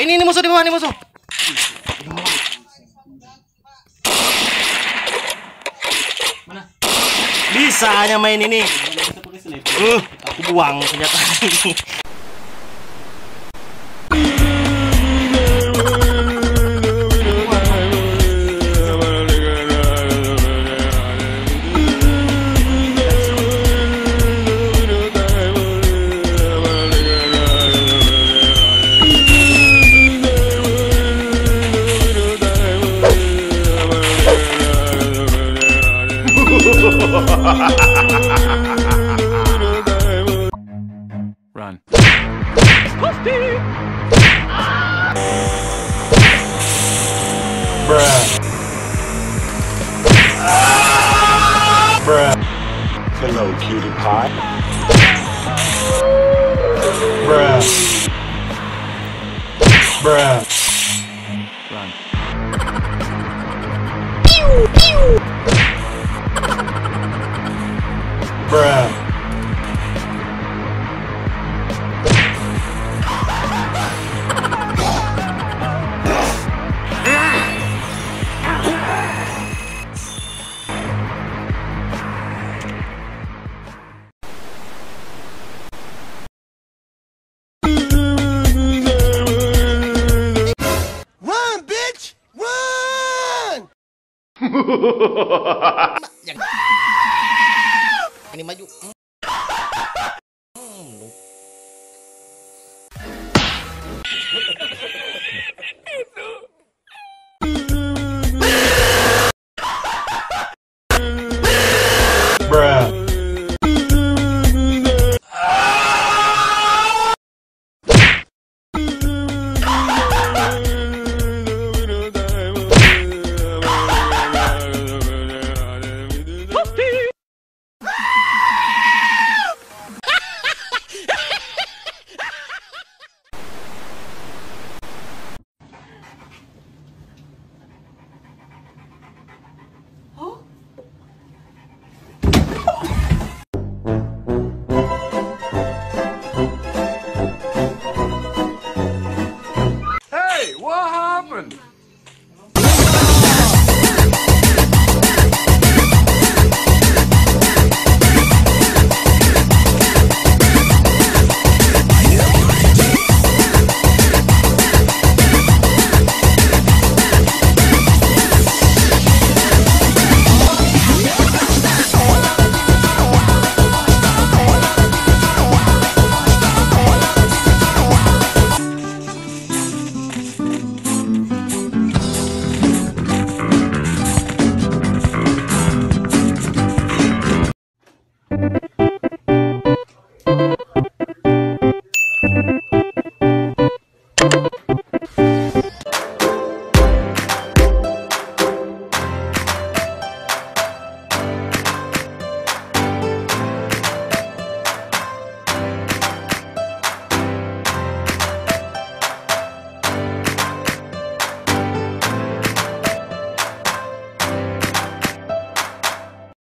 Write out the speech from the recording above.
Ini ini musuh di bawah, ini musuh. Mana? Bisa hanya main ini. Uh, aku buang senjata ini. Run. Bruh. Bruh. Hello, cutie pie. Bruh. Bruh. Ini maju. children.